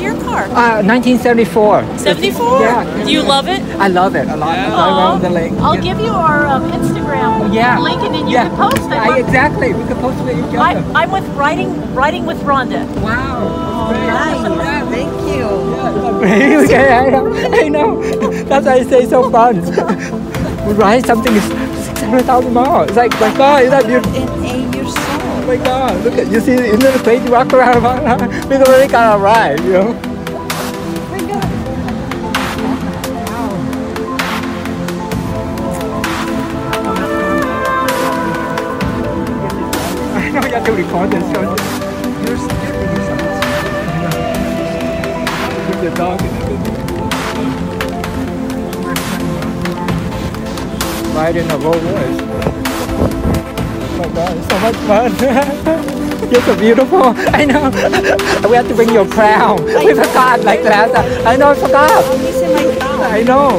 year your car? Uh, 1974. 74? Yeah. Do you love it? I love it a lot. I love the lake. I'll give you our um, Instagram Yeah. link and then you yeah. can post it. I, exactly. We could post it with I, I'm with Riding Riding with Rhonda. wow. Nice. Thank you. okay, I know. I know. That's why I say so fun. we ride something is 600,000 miles. It's like, my God, is that beautiful? My God, look at you see, isn't it crazy walk around? we really got to ride, you know? I know you have to record this. Show scared With the dog. Riding a Rolls Royce. Oh my God, it's so much fun. You're so beautiful. I know. We have to bring your crown. We forgot like last time. I know, I forgot. I'm missing my crown. I know.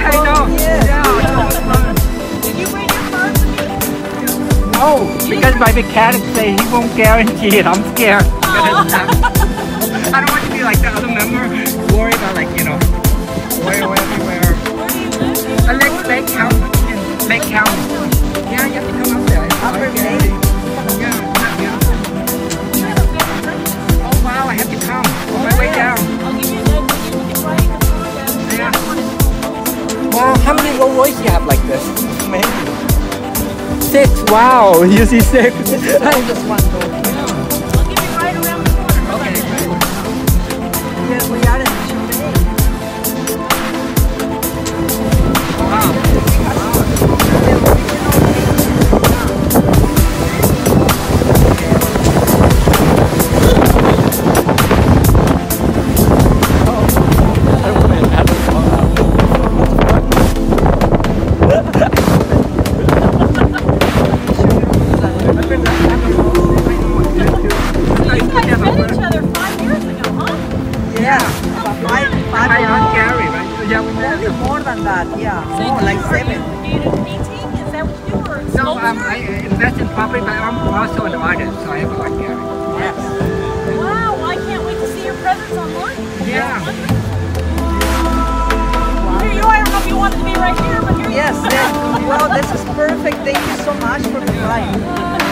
I know. Did you bring your to? No, because my mechanic say he won't guarantee it. I'm scared. I don't want to be like the other member, worried about like, you know, worry. Where you live? I like Lake County. In Lake County. Yeah, you have to come there. Yeah, yeah. Oh wow, I have to come on my way down. Yeah. Wow, how many Rolls Royce do you have like this? Six. Wow, you see six. I just want that. Yeah, So more like you- are seven. You, do you do painting? Is that what you do? Or No, um, I invest in property, but I'm also an artist, so I have a art gallery. Yes. Wow, I can't wait to see your presents online. Yeah. Here you are. I don't know if you wanted to be right here, but here Yes, yes. Well, this is perfect. Thank you so much for the ride.